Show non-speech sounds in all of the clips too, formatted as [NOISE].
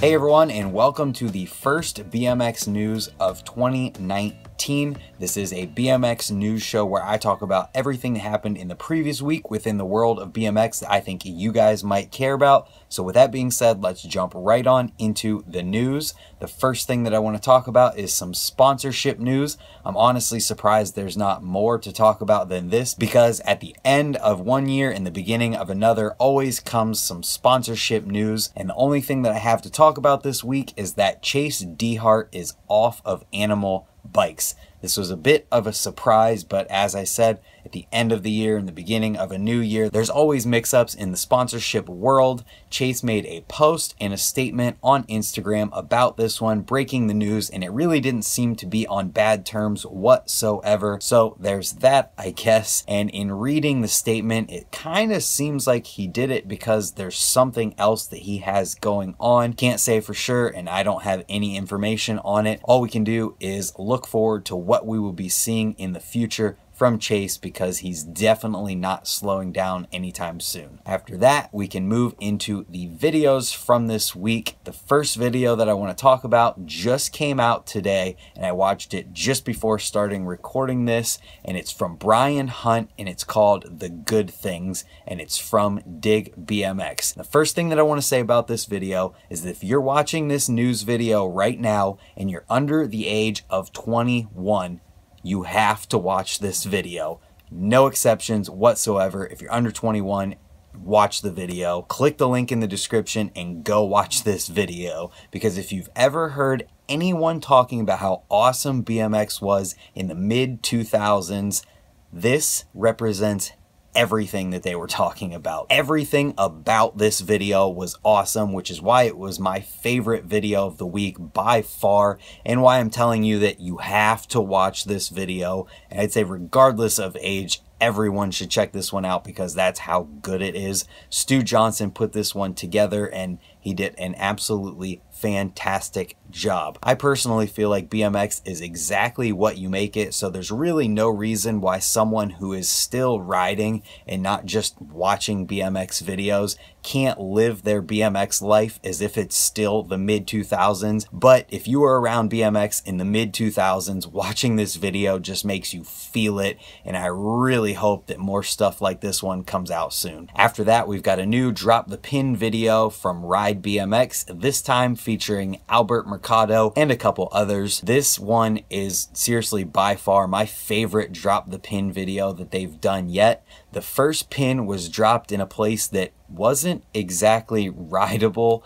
Hey everyone, and welcome to the first BMX news of 2019. This is a BMX news show where I talk about everything that happened in the previous week within the world of BMX that I think you guys might care about. So, with that being said, let's jump right on into the news. The first thing that I want to talk about is some sponsorship news. I'm honestly surprised there's not more to talk about than this because at the end of one year and the beginning of another always comes some sponsorship news. And the only thing that I have to talk about this week is that Chase Dehart is off of Animal Bikes. This was a bit of a surprise, but as I said, at the end of the year and the beginning of a new year, there's always mix ups in the sponsorship world. Chase made a post and a statement on Instagram about this one, breaking the news, and it really didn't seem to be on bad terms whatsoever. So there's that, I guess. And in reading the statement, it kind of seems like he did it because there's something else that he has going on. Can't say for sure, and I don't have any information on it. All we can do is look forward to what we will be seeing in the future from Chase because he's definitely not slowing down anytime soon. After that, we can move into the videos from this week. The first video that I want to talk about just came out today and I watched it just before starting recording this and it's from Brian Hunt and it's called The Good Things and it's from Dig BMX. The first thing that I want to say about this video is that if you're watching this news video right now and you're under the age of 21, you have to watch this video. No exceptions whatsoever. If you're under 21, watch the video. Click the link in the description and go watch this video because if you've ever heard anyone talking about how awesome BMX was in the mid 2000s, this represents everything that they were talking about. Everything about this video was awesome, which is why it was my favorite video of the week by far, and why I'm telling you that you have to watch this video. And I'd say regardless of age, everyone should check this one out because that's how good it is. Stu Johnson put this one together and he did an absolutely fantastic job. I personally feel like BMX is exactly what you make it, so there's really no reason why someone who is still riding and not just watching BMX videos can't live their BMX life as if it's still the mid 2000s. But if you were around BMX in the mid 2000s, watching this video just makes you feel it, and I really hope that more stuff like this one comes out soon. After that, we've got a new Drop the Pin video from Ride BMX, this time featuring Albert Mercado and a couple others. This one is seriously by far my favorite drop the pin video that they've done yet. The first pin was dropped in a place that wasn't exactly rideable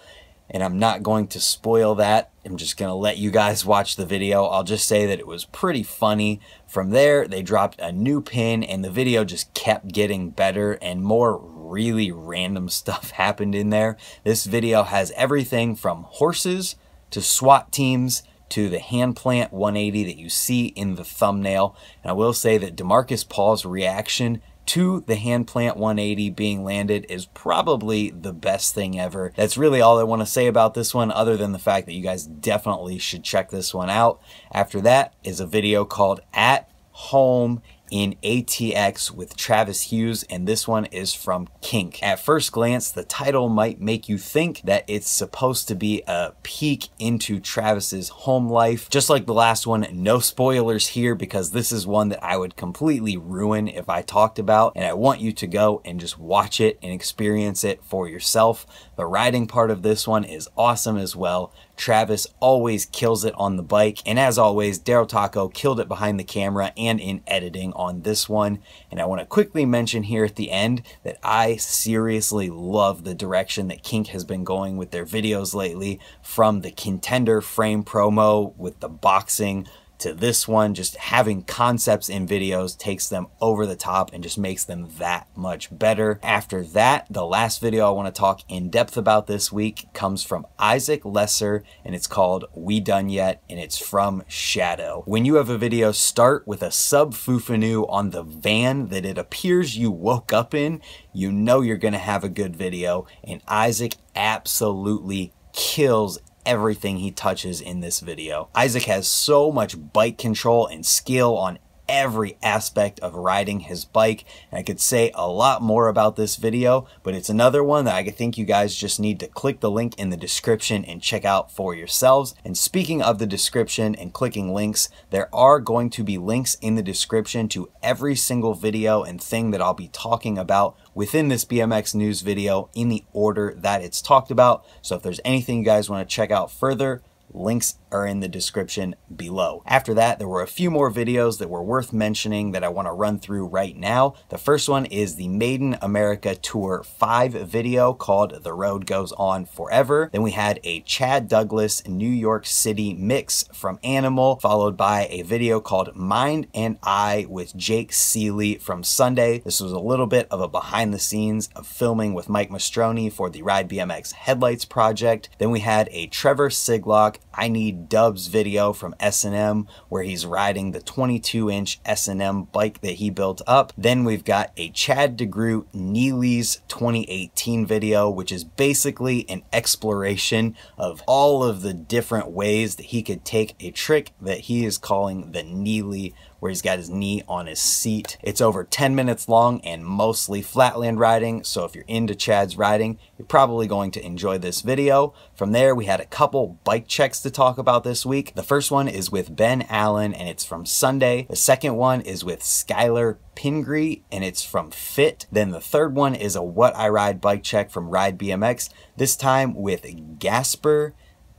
and I'm not going to spoil that. I'm just going to let you guys watch the video. I'll just say that it was pretty funny. From there, they dropped a new pin and the video just kept getting better and more really random stuff [LAUGHS] happened in there. This video has everything from horses to SWAT teams to the hand plant 180 that you see in the thumbnail. And I will say that Demarcus Paul's reaction to the hand plant 180 being landed is probably the best thing ever. That's really all I want to say about this one other than the fact that you guys definitely should check this one out. After that is a video called At Home in ATX with Travis Hughes, and this one is from Kink. At first glance, the title might make you think that it's supposed to be a peek into Travis's home life. Just like the last one, no spoilers here because this is one that I would completely ruin if I talked about, and I want you to go and just watch it and experience it for yourself. The riding part of this one is awesome as well. Travis always kills it on the bike. And as always, Darryl Tocco killed it behind the camera and in editing on this one. And I want to quickly mention here at the end that I seriously love the direction that Kink has been going with their videos lately from the contender frame promo with the boxing to this one, just having concepts in videos takes them over the top and just makes them that much better. After that, the last video I want to talk in depth about this week comes from Isaac Lesser and it's called We Done Yet and it's from Shadow. When you have a video start with a sub Fufanu on the van that it appears you woke up in, you know you're going to have a good video and Isaac absolutely kills everything he touches in this video. Isaac has so much bite control and skill on every aspect of riding his bike. And I could say a lot more about this video, but it's another one that I think you guys just need to click the link in the description and check out for yourselves. And speaking of the description and clicking links, there are going to be links in the description to every single video and thing that I'll be talking about within this BMX news video in the order that it's talked about. So if there's anything you guys want to check out further, Links are in the description below. After that, there were a few more videos that were worth mentioning that I want to run through right now. The first one is the Maiden America Tour 5 video called The Road Goes On Forever. Then we had a Chad Douglas New York City mix from Animal, followed by a video called Mind and Eye with Jake Seeley from Sunday. This was a little bit of a behind the scenes of filming with Mike Mastroni for the Ride BMX Headlights project. Then we had a Trevor Sigloch I Need Dubs video from S&M where he's riding the 22 inch S&M bike that he built up. Then we've got a Chad DeGroot Kneelies 2018 video, which is basically an exploration of all of the different ways that he could take a trick that he is calling the Neely where he's got his knee on his seat. It's over 10 minutes long and mostly flatland riding, so if you're into Chad's riding, you're probably going to enjoy this video. From there, we had a couple bike checks to talk about this week. The first one is with Ben Allen, and it's from Sunday. The second one is with Skyler Pingree, and it's from Fit. Then the third one is a What I Ride bike check from Ride BMX, this time with Gaspar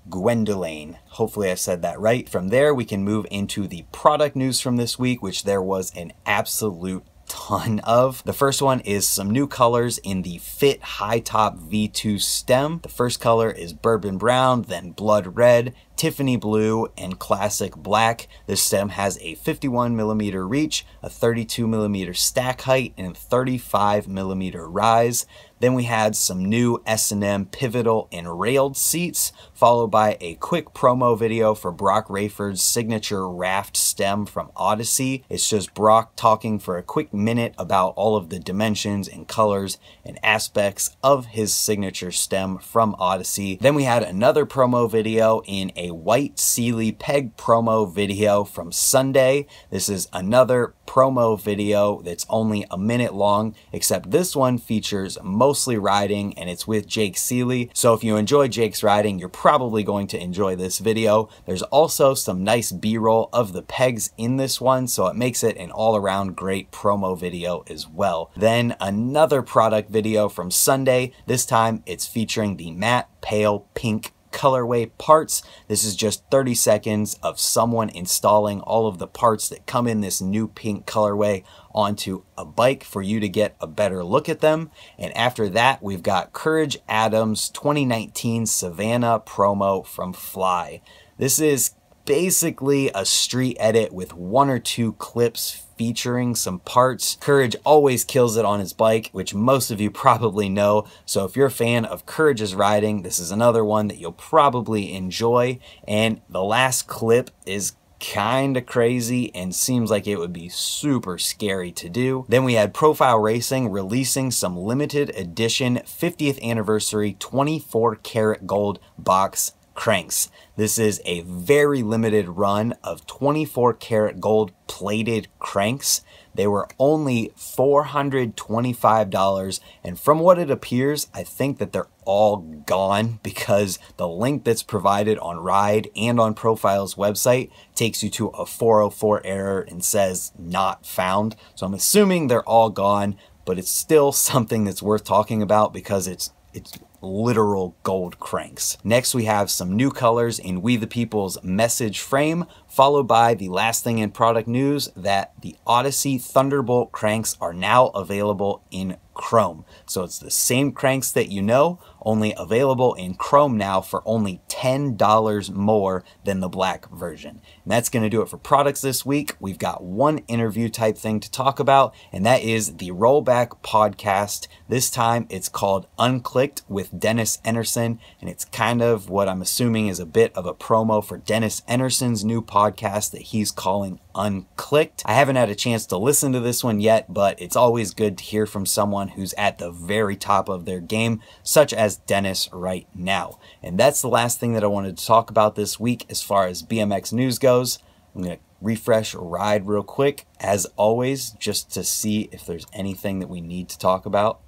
Guendulain. Hopefully I said that right. From there, we can move into the product news from this week, which there was an absolute ton of. The first one is some new colors in the Fit High Top V2 stem. The first color is Bourbon Brown, then Blood Red, Tiffany Blue, and Classic Black. This stem has a 51 millimeter reach, a 32 millimeter stack height, and 35 millimeter rise. Then we had some new S&M pivotal and railed seats, followed by a quick promo video for Broc Raiford's signature raft stem from Odyssey. It's just Brock talking for a quick minute about all of the dimensions and colors and aspects of his signature stem from Odyssey. Then we had another promo video in a white Seeley peg promo video from Sunday. This is another promo video that's only a minute long, except this one features mostly riding and it's with Jake Seeley. So if you enjoy Jake's riding, you're probably going to enjoy this video. There's also some nice B-roll of the pegs in this one, so it makes it an all-around great promo video as well. Then another product video from Sunday. This time it's featuring the matte pale pink colorway parts. This is just 30 seconds of someone installing all of the parts that come in this new pink colorway onto a bike for you to get a better look at them. And after that, we've got Courage Adams 2019 Savanna promo from Fly. This is basically a street edit with one or two clips featuring some parts. Courage always kills it on his bike, which most of you [LAUGHS] probably know. So if you're a fan of Courage's riding, this is another one that you'll probably enjoy. And the last clip is kind of crazy and seems like it would be super scary to do. Then we had Profile Racing releasing some limited edition 50th anniversary 24 karat gold box cranks. This is a very limited run of 24 karat gold plated cranks. They were only $425 and from what it appears, I think that they're all gone because the link that's provided on Ride and on Profile's website takes you to a 404 error and says not found. So I'm assuming they're all gone, but it's still [LAUGHS] something that's worth talking about because it's it's literal gold cranks. Next, we have some new colors in We the People's message frame, followed by the last thing in product news that the Odyssey Thunderbolt cranks are now available in Chrome. So it's the same cranks that you know, only available in Chrome now for only $10 more than the black version. And that's going to do it for products this week. We've got one interview type thing to talk about, and that is the Rollback podcast. This time it's called Unclicked with Dennis Enarson, and it's kind of what I'm assuming is a bit of a promo for Dennis Enarson's new podcast that he's calling Unclicked. I haven't had a chance to listen to this one yet, but it's always good to hear from someone who's at the very top of their game, such as Dennis right now. And that's the last thing that I wanted to talk about this week as far as BMX news goes. I'm going to refresh ride real quick, as always, just to see if there's anything that we need to talk about.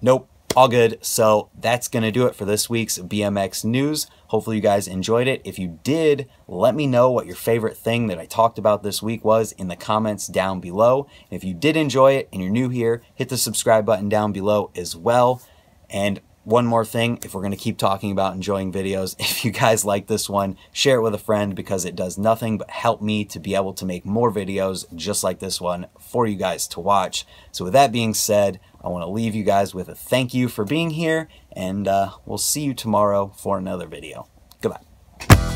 Nope, all good. So that's going to do it for this week's BMX news. Hopefully, you guys enjoyed it. If you did, let me know what your favorite thing that I talked about this week was in the comments down below. And if you did enjoy it and you're new here, hit the subscribe button down below as well. And one more thing, if we're going to keep talking about enjoying videos, [LAUGHS] if you guys like this one, share it with a friend because it does nothing but help me to be able to make more videos just like this one for you guys to watch. So with that being said, I want to leave you guys with a thank you for being here, and uh, we'll see you tomorrow for another video. Goodbye.